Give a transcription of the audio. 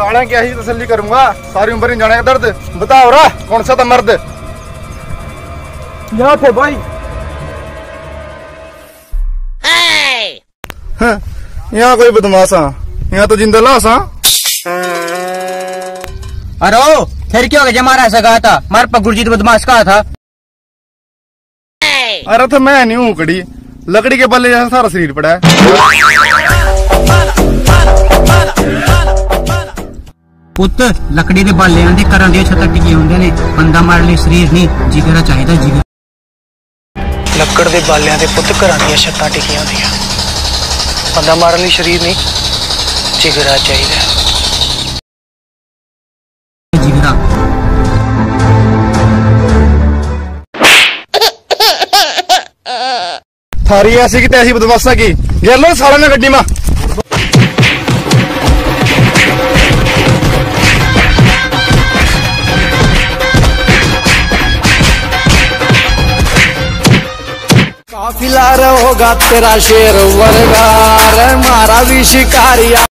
साले की ऐसी तसल्ली करूँगा? सारी उम्र नहीं जाने का दर्द। बताओ रा कौन सा था मर्द? यहाँ थे भाई। हाँ, यहाँ कोई बदमाश हाँ। यहाँ तो ज़िंदा लाश हाँ। अरे फिर क्यों गया हमारा ऐसा कहा था? मार पर गुरजीत बदमाश कहा था? अरे तो मैं नहीं हूँ कड़ी। लकड़ी के बल्ले जैसा सारा शरीर पड़ा है। ਪੁੱਤ ਲੱਕੜੀ ਦੇ ਬਾਲਿਆਂ ਦੇ ਘਰਾਂ ਦੀਆਂ ਛੱਤਾਂ ਟਿਕੀਆਂ ਹੁੰਦੀਆਂ ਨੇ। ਬੰਦਾ ਮਾਰਨ ਲਈ ਸਰੀਰ ਨਹੀਂ ਜਿਗਰਾ ਚਾਹੀਦਾ ਜਿਗਰ ਲੱਕੜ ਦੇ ਬਾਲਿਆਂ ਦੇ ਪੁੱਤ ਘਰਾਂ ਦੀਆਂ ਛੱਤਾਂ ਟਿਕੀਆਂ ਹੁੰਦੀਆਂ। ਬੰਦਾ ਮਾਰਨ ਲਈ ਸਰੀਰ ਨਹੀਂ ਜਿਗਰਾ ਚਾਹੀਦਾ। ਜਿਗਰਾ ਥਾਰੀ ਐਸੀ ਕਿ ਤੈਸੀ ਬਦਵਾਸਾ ਕੀ? ਯਾਰ ਲੋ ਸਾਰਿਆਂ ਨੇ ਗੱਡੀ ਮਾ। काफिला होगा तेरा शेर वरगार मारा भी शिकारिया